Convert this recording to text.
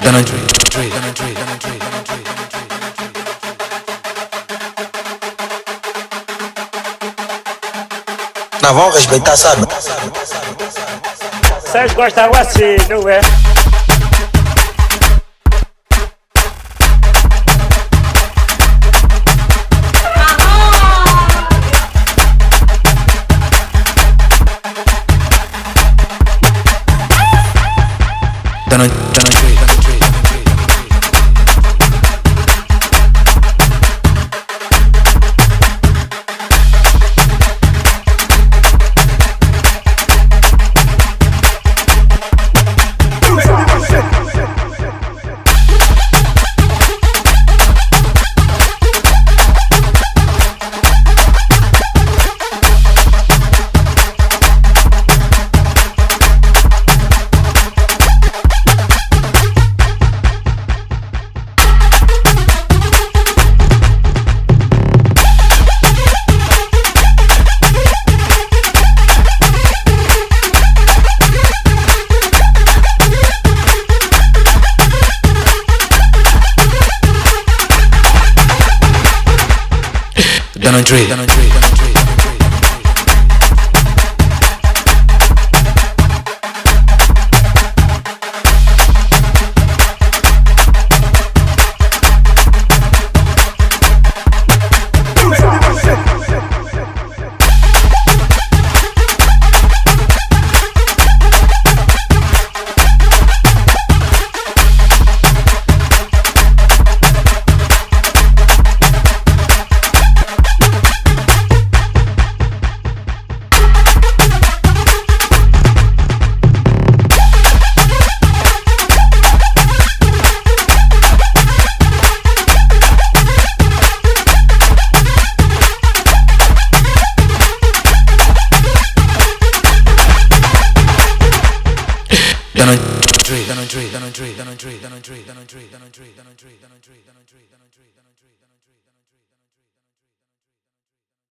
Dana Dre, Dre, Dana Dre, Dana Dre, Dana Dre, Nós vamos respeitar, sabe? Vocês gostam assim, não é? 楽しい。Don't drink. Dre, Dana Dre, Dana Dre, Dana Dre, Dana Dre, Dana Dre, Dana Dre, Dana Dre, Dana Dre, Dana Dre, Dana Dre, Dana Dre.